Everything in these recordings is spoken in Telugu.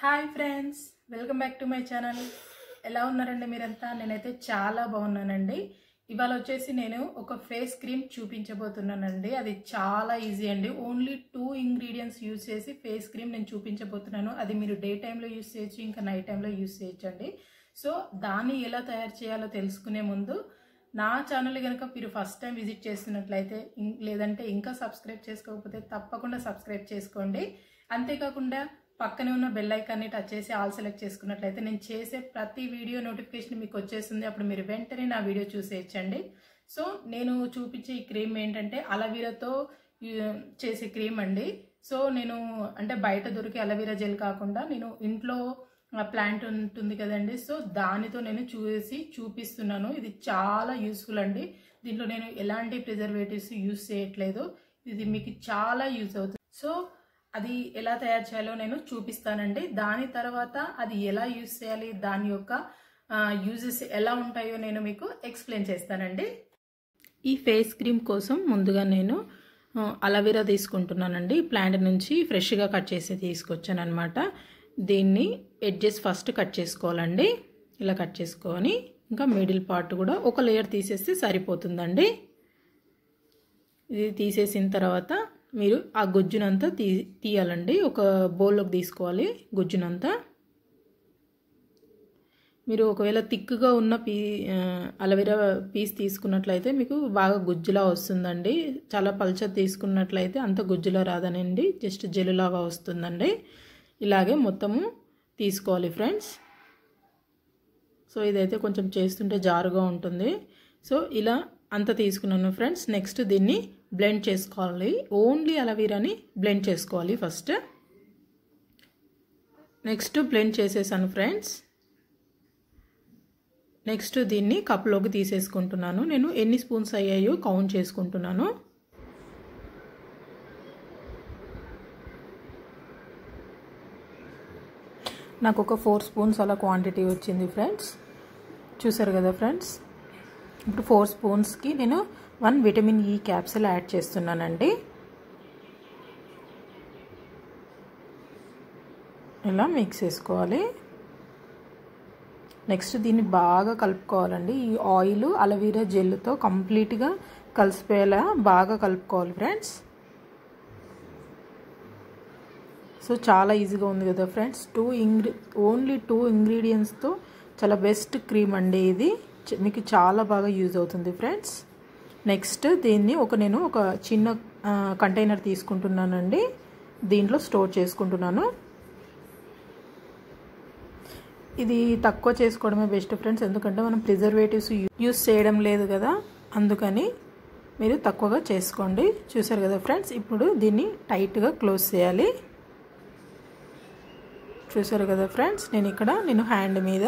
Hi friends welcome back to my channel. ఎలా ఉన్నారండి మీరంతా? నేనైతే చాలా బాగున్నానండి. ఇవాళ వచ్చేసి నేను ఒక ఫేస్ క్రీమ్ చూపించబోతున్నానండి. అది చాలా ఈజీ అండి. ఓన్లీ టూ ఇంగ్రీడియంట్స్ యూజ్ చేసి ఫేస్ క్రీమ్ నేను చూపించబోతున్నాను. అది మీరు డే టైంలో యూజ్ చేయొచ్చు ఇంకా నైట్ టైంలో యూజ్ చేయొచ్చు అండి సో దాన్ని ఎలా తయారు చేయాలో తెలుసుకునే ముందు నా ఛానల్ కనుక మీరు ఫస్ట్ టైం విజిట్ చేస్తున్నట్లయితే లేదంటే ఇంకా సబ్స్క్రైబ్ చేసుకోకపోతే తప్పకుండా సబ్స్క్రైబ్ చేసుకోండి. అంతేకాకుండా పక్కనే ఉన్న బెల్ ఐకాన్ని టచ్ చేసి ఆల్ సెలెక్ట్ చేసుకున్నట్లయితే నేను చేసే ప్రతి వీడియో నోటిఫికేషన్ మీకు వచ్చేస్తుంది. అప్పుడు మీరు వెంటనే నా వీడియో చూసేయచ్చండి. సో నేను చూపించే ఈ క్రీమ్ ఏంటంటే అలవీరాతో చేసే క్రీమ్ అండి. సో నేను అంటే బయట దొరికే అలవీరా జెల్ కాకుండా నేను ఇంట్లో ప్లాంట్ ఉంటుంది కదండి. సో దానితో నేను చూసి చూపిస్తున్నాను. ఇది చాలా యూస్ఫుల్ అండి. దీంట్లో నేను ఎలాంటి ప్రిజర్వేటివ్స్ యూస్ చేయట్లేదు. ఇది మీకు చాలా యూజ్ అవుతుంది. సో అది ఎలా తయారు చేయాలో నేను చూపిస్తానండి. దాని తర్వాత అది ఎలా యూజ్ చేయాలి దాని యొక్క యూజెస్ ఎలా ఉంటాయో నేను మీకు ఎక్స్ప్లెయిన్ చేస్తానండి. ఈ ఫేస్ క్రీమ్ కోసం ముందుగా నేను అలవీరా తీసుకుంటున్నానండి. ప్లాంట్ నుంచి ఫ్రెష్గా కట్ చేసి తీసుకొచ్చాను అనమాట దీన్ని ఎడ్జెస్ ఫస్ట్ కట్ చేసుకోవాలండి. ఇలా కట్ చేసుకొని ఇంకా మిడిల్ పార్ట్ కూడా ఒక లేయర్ తీసేస్తే సరిపోతుందండి. ఇది తీసేసిన తర్వాత మీరు ఆ గుజ్జునంతా తీ తీయాలండి. ఒక బౌల్లోకి తీసుకోవాలి గుజ్జునంతా. మీరు ఒకవేళ థిక్గా ఉన్న పీ అలవీరా పీస్ తీసుకున్నట్లయితే మీకు బాగా గుజ్జులా వస్తుందండి. చాలా పల్చర్ తీసుకున్నట్లయితే అంత గుజ్జులా రాదనండి. జస్ట్ జెలులాగా వస్తుందండి. ఇలాగే మొత్తము తీసుకోవాలి ఫ్రెండ్స్. సో ఇదైతే కొంచెం చేస్తుంటే జారుగా ఉంటుంది. సో ఇలా అంత తీసుకున్నాను ఫ్రెండ్స్. నెక్స్ట్ దీన్ని బ్లెండ్ చేసుకోవాలి. ఓన్లీ అలవీరాని బ్లెండ్ చేసుకోవాలి ఫస్ట్ నెక్స్ట్ బ్లెండ్ చేసేసాను ఫ్రెండ్స్ నెక్స్ట్ దీన్ని కప్లోకి తీసేసుకుంటున్నాను. నేను ఎన్ని స్పూన్స్ అయ్యాయో కౌంట్ చేసుకుంటున్నాను. నాకు ఒక ఫోర్ స్పూన్స్ అలా క్వాంటిటీ వచ్చింది ఫ్రెండ్స్ చూసారు కదా ఫ్రెండ్స్ ఇప్పుడు ఫోర్ స్పూన్స్కి నేను one vitamin E capsule add చేస్తున్నానండి. ఇలా మిక్స్ చేసుకోవాలి. నెక్స్ట్ దీన్ని బాగా కలుపుకోవాలండి. ఈ ఆయిల్ అలవీరా జెల్తో కంప్లీట్గా కలిసిపోయేలా బాగా కలుపుకోవాలి ఫ్రెండ్స్ సో చాలా ఈజీగా ఉంది కదా ఫ్రెండ్స్ టూ ఇంగ్రీ ఓన్లీ టూ ఇంగ్రీడియంట్స్తో చాలా బెస్ట్ క్రీమ్ అండి ఇది. మీకు చాలా బాగా యూజ్ అవుతుంది ఫ్రెండ్స్. నెక్స్ట్ దీన్ని ఒక నేను ఒక చిన్న కంటైనర్ తీసుకుంటున్నానండి. దీంట్లో స్టోర్ చేసుకుంటున్నాను. ఇది తక్కువ చేసుకోవడమే బెస్ట్ ఫ్రెండ్స్. ఎందుకంటే మనం ప్రిజర్వేటివ్స్ యూస్ చేయడం లేదు కదా. అందుకని మీరు తక్కువగా చేసుకోండి. చూసారు కదా ఫ్రెండ్స్? ఇప్పుడు దీన్ని టైట్గా క్లోజ్ చేయాలి. చూసారు కదా ఫ్రెండ్స్? నేను ఇక్కడ నేను హ్యాండ్ మీద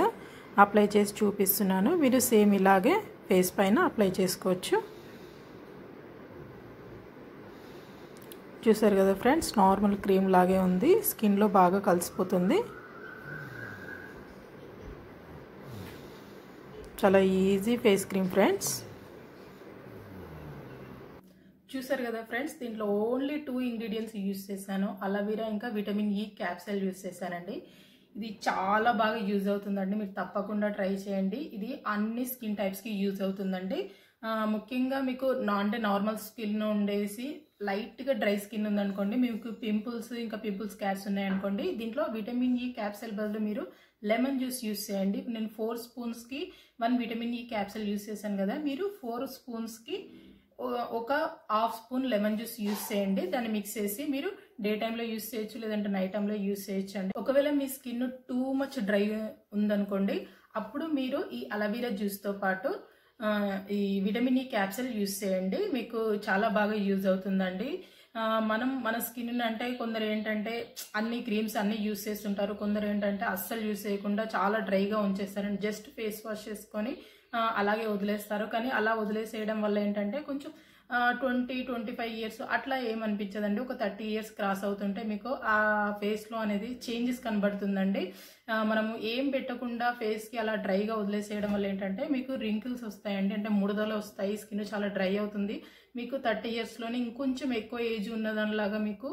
అప్లై చేసి చూపిస్తున్నాను. మీరు సేమ్ ఇలాగే ఫేస్ పైన అప్లై చేసుకోవచ్చు. చూసారు కదా ఫ్రెండ్స్ నార్మల్ క్రీమ్ లాగే ఉంది. స్కిన్లో బాగా కలిసిపోతుంది. చాలా ఈజీ ఫేస్ క్రీమ్ ఫ్రెండ్స్. చూసారు కదా ఫ్రెండ్స్ దీంట్లో ఓన్లీ టూ ఇంగ్రీడియంట్స్ యూజ్ చేశాను. అలవీరా ఇంకా విటమిన్ ఈ క్యాప్సూల్ యూజ్ చేశానండి. ఇది చాలా బాగా యూజ్ అవుతుందండి. మీరు తప్పకుండా ట్రై చేయండి. ఇది అన్ని స్కిన్ టైప్స్కి యూజ్ అవుతుందండి. ముఖ్యంగా మీకు అంటే నార్మల్ స్కిన్ ఉండేసి లైట్గా డ్రై స్కిన్ ఉందనుకోండి మీకు పింపుల్స్ ఇంకా పింపుల్స్ క్యాప్స్ ఉన్నాయనుకోండి దీంట్లో విటమిన్ e ఈ క్యాప్సెల్ బదులు మీరు లెమన్ జ్యూస్ యూస్ చేయండి. నేను ఫోర్ స్పూన్స్కి వన్ విటమిన్ e ఈ క్యాప్సెల్ యూస్ చేశాను కదా మీరు ఫోర్ స్పూన్స్కి ఒక half spoon lemon juice use చేయండి. దాన్ని మిక్స్ చేసి మీరు డే టైంలో యూస్ చేయొచ్చు లేదంటే నైట్ టైంలో యూస్ చేయొచ్చు అండి. ఒకవేళ మీ స్కిన్ టూ మచ్ డ్రై ఉందనుకోండి అప్పుడు మీరు ఈ అలవీరా జ్యూస్తో పాటు ఈ విటమిన్ ఈ క్యాప్సిల్ యూస్ చేయండి. మీకు చాలా బాగా యూజ్ అవుతుందండి. మనం మన స్కిన్ అంటే కొందరు ఏంటంటే అన్ని క్రీమ్స్ అన్ని యూస్ చేస్తుంటారు. కొందరు ఏంటంటే అస్సలు యూస్ చేయకుండా చాలా డ్రైగా ఉంచేస్తారండి. జస్ట్ ఫేస్ వాష్ చేసుకొని అలాగే వదిలేస్తారు. కానీ అలా వదిలేసేయడం వల్ల ఏంటంటే కొంచెం ట్వంటీ ట్వంటీ ఫైవ్ ఇయర్స్ అట్లా ఏమనిపించదండి. ఒక థర్టీ ఇయర్స్ క్రాస్ అవుతుంటే మీకు ఆ ఫేస్లో అనేది చేంజెస్ కనబడుతుందండి. మనము ఏం పెట్టకుండా ఫేస్కి అలా డ్రైగా వదిలేసేయడం వల్ల ఏంటంటే మీకు రింకిల్స్ వస్తాయండి. అంటే ముడదలు వస్తాయి స్కిన్ చాలా డ్రై అవుతుంది. మీకు థర్టీ ఇయర్స్లోనే ఇంకొంచెం ఎక్కువ ఏజ్ ఉన్నదానిలాగా మీకు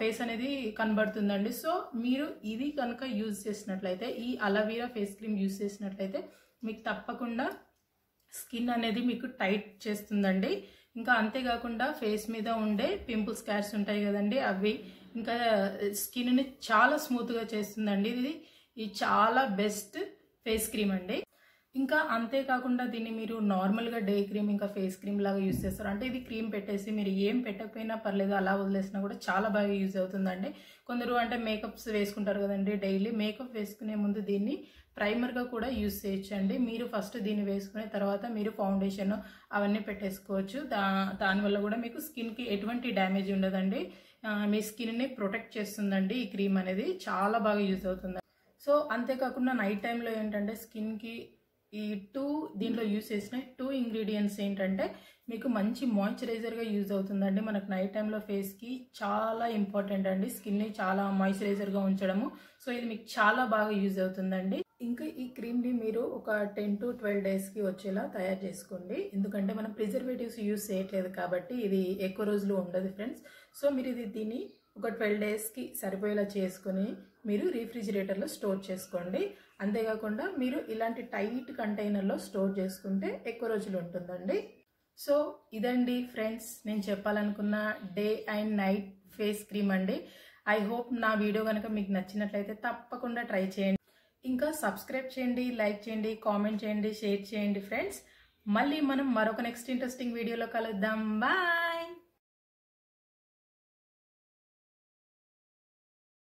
ఫేస్ అనేది కనబడుతుందండి. సో మీరు ఇది కనుక యూజ్ చేసినట్లయితే ఈ అలవీరా ఫేస్ క్రీమ్ యూజ్ చేసినట్లయితే మీకు తప్పకుండా స్కిన్ అనేది మీకు టైట్ చేస్తుందండి. ఇంకా అంతేకాకుండా ఫేస్ మీద ఉండే పింపుల్ స్కార్స్ ఉంటాయి కదండి అవి ఇంకా స్కిన్ని చాలా స్మూత్గా చేస్తుందండి. ఇది ఇది చాలా బెస్ట్ ఫేస్ క్రీమ్ అండి. ఇంకా అంతేకాకుండా దీన్ని మీరు నార్మల్గా డే క్రీమ్ ఇంకా ఫేస్ క్రీమ్ లాగా యూస్ చేస్తారు. అంటే ఇది క్రీమ్ పెట్టేసి మీరు ఏం పెట్టకపోయినా పర్లేదు అలా వదిలేసినా కూడా చాలా బాగా యూజ్ అవుతుందండి. కొందరు అంటే మేకప్స్ వేసుకుంటారు కదండి డైలీ మేకప్ వేసుకునే ముందు దీన్ని ప్రైమర్గా కూడా యూస్ చేయొచ్చండి. మీరు ఫస్ట్ దీన్ని వేసుకునే తర్వాత మీరు ఫౌండేషన్ అవన్నీ పెట్టేసుకోవచ్చు. దా దానివల్ల కూడా మీకు స్కిన్కి ఎటువంటి డ్యామేజ్ ఉండదండి. మీ స్కిన్ని ప్రొటెక్ట్ చేస్తుందండి ఈ క్రీమ్ అనేది. చాలా బాగా యూజ్ అవుతుంది. సో అంతేకాకుండా నైట్ టైంలో ఏంటంటే స్కిన్కి ఈ టూ దీంట్లో యూస్ చేసిన టూ ఇంగ్రీడియంట్స్ ఏంటంటే మీకు మంచి మాయిశ్చరైజర్గా యూజ్ అవుతుందండి. మనకు నైట్ టైంలో ఫేస్కి చాలా ఇంపార్టెంట్ అండి. స్కిన్ని చాలా మాయిశ్చరైజర్గా ఉంచడము. సో ఇది మీకు చాలా బాగా యూజ్ అవుతుందండి. ఇంకా ఈ క్రీమ్ని మీరు ఒక టెన్ టు ట్వెల్వ్ డేస్కి వచ్చేలా తయారు చేసుకోండి. ఎందుకంటే మనం ప్రిజర్వేటివ్స్ యూస్ చేయట్లేదు కాబట్టి ఇది ఎక్కువ రోజులు ఉండదు ఫ్రెండ్స్ సో మీరు ఇది దీన్ని ఒక ట్వెల్వ్ డేస్కి సరిపోయేలా చేసుకుని మీరు రీఫ్రిజిరేటర్లో స్టోర్ చేసుకోండి. అంతేకాకుండా మీరు ఇలాంటి టైట్ కంటైనర్లో స్టోర్ చేసుకుంటే ఎక్కువ రోజులు ఉంటుందండి. సో ఇదండి ఫ్రెండ్స్ నేను చెప్పాలనుకున్న day and night face cream అండి. ఐ హోప్ నా వీడియో కనుక మీకు నచ్చినట్లయితే తప్పకుండా ట్రై చేయండి. ఇంకా సబ్స్క్రైబ్ చేయండి లైక్ చేయండి కామెంట్ చేయండి షేర్ చేయండి ఫ్రెండ్స్ మళ్ళీ మనం మరొక నెక్స్ట్ ఇంట్రెస్టింగ్ వీడియోలో కలుద్దాం. బాయ్